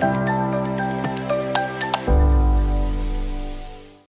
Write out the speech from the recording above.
Bye.